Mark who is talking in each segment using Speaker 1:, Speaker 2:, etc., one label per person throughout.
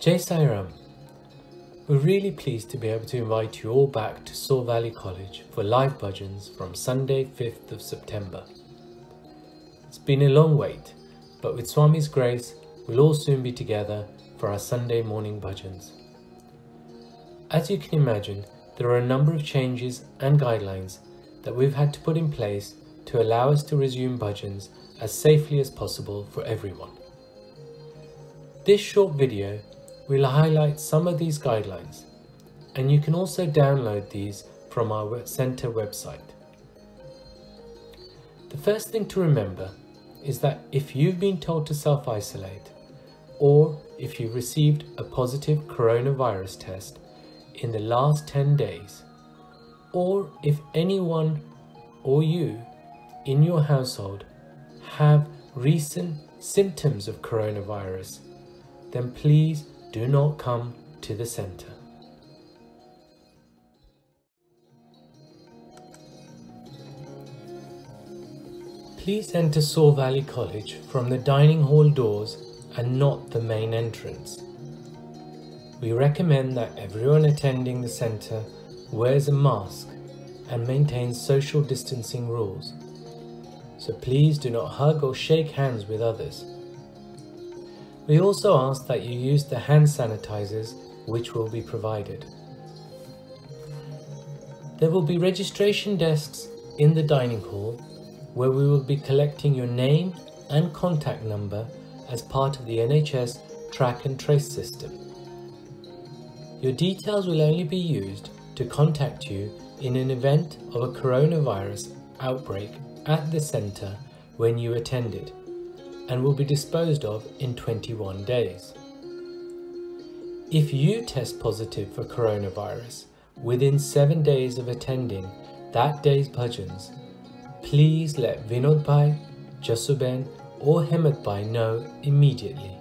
Speaker 1: Jai Sairam. We're really pleased to be able to invite you all back to Soar Valley College for live bhajans from Sunday 5th of September. It's been a long wait, but with Swami's grace, we'll all soon be together for our Sunday morning bhajans. As you can imagine, there are a number of changes and guidelines that we've had to put in place to allow us to resume bhajans as safely as possible for everyone. This short video will highlight some of these guidelines and you can also download these from our centre website. The first thing to remember is that if you've been told to self-isolate or if you received a positive coronavirus test in the last 10 days or if anyone or you in your household have recent symptoms of coronavirus, then please do not come to the centre. Please enter Soar Valley College from the dining hall doors and not the main entrance. We recommend that everyone attending the centre wears a mask and maintains social distancing rules. So please do not hug or shake hands with others. We also ask that you use the hand sanitizers which will be provided. There will be registration desks in the dining hall where we will be collecting your name and contact number as part of the NHS track and trace system. Your details will only be used to contact you in an event of a coronavirus outbreak at the centre when you attended and will be disposed of in 21 days. If you test positive for coronavirus within 7 days of attending that day's bhajans, please let Vinod Bhai, Jasuben or Hemat Bhai know immediately.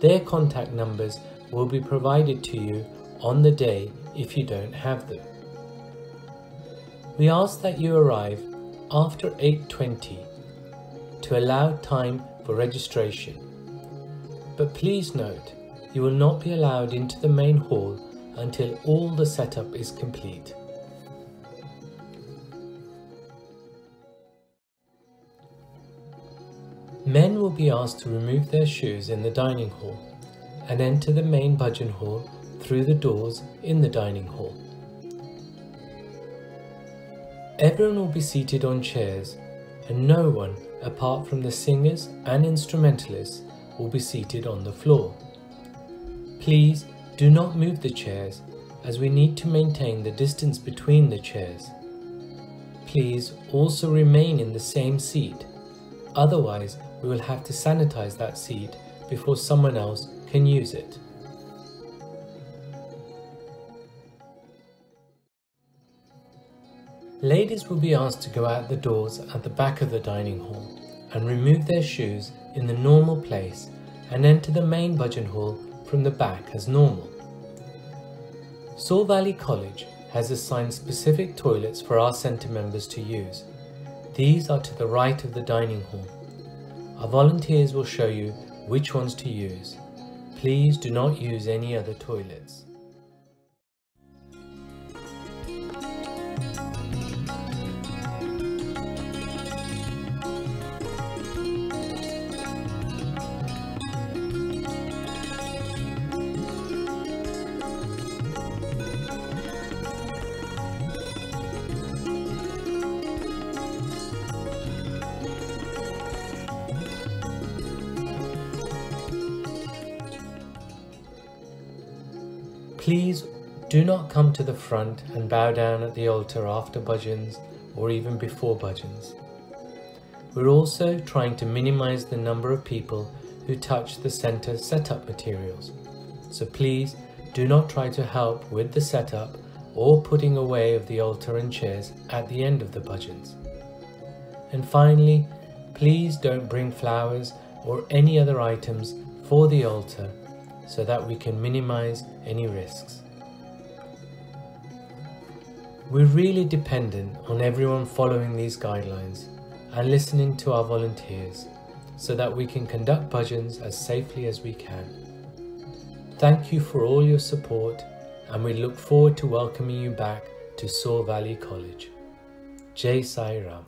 Speaker 1: Their contact numbers will be provided to you on the day if you don't have them. We ask that you arrive after 8.20 to allow time for registration. But please note, you will not be allowed into the main hall until all the setup is complete. Men will be asked to remove their shoes in the dining hall and enter the main bhajan hall through the doors in the dining hall. Everyone will be seated on chairs and no one apart from the singers and instrumentalists will be seated on the floor. Please do not move the chairs as we need to maintain the distance between the chairs. Please also remain in the same seat, otherwise we will have to sanitize that seat before someone else can use it. Ladies will be asked to go out the doors at the back of the dining hall and remove their shoes in the normal place and enter the main bhajan hall from the back as normal. Soar Valley College has assigned specific toilets for our centre members to use. These are to the right of the dining hall. Our volunteers will show you which ones to use. Please do not use any other toilets. Please do not come to the front and bow down at the altar after bhajans or even before bhajans. We're also trying to minimize the number of people who touch the center setup materials. So please do not try to help with the setup or putting away of the altar and chairs at the end of the bhajans. And finally, please don't bring flowers or any other items for the altar so that we can minimize any risks. We're really dependent on everyone following these guidelines and listening to our volunteers so that we can conduct bhajans as safely as we can. Thank you for all your support and we look forward to welcoming you back to Soar Valley College. Jai Sai Ram.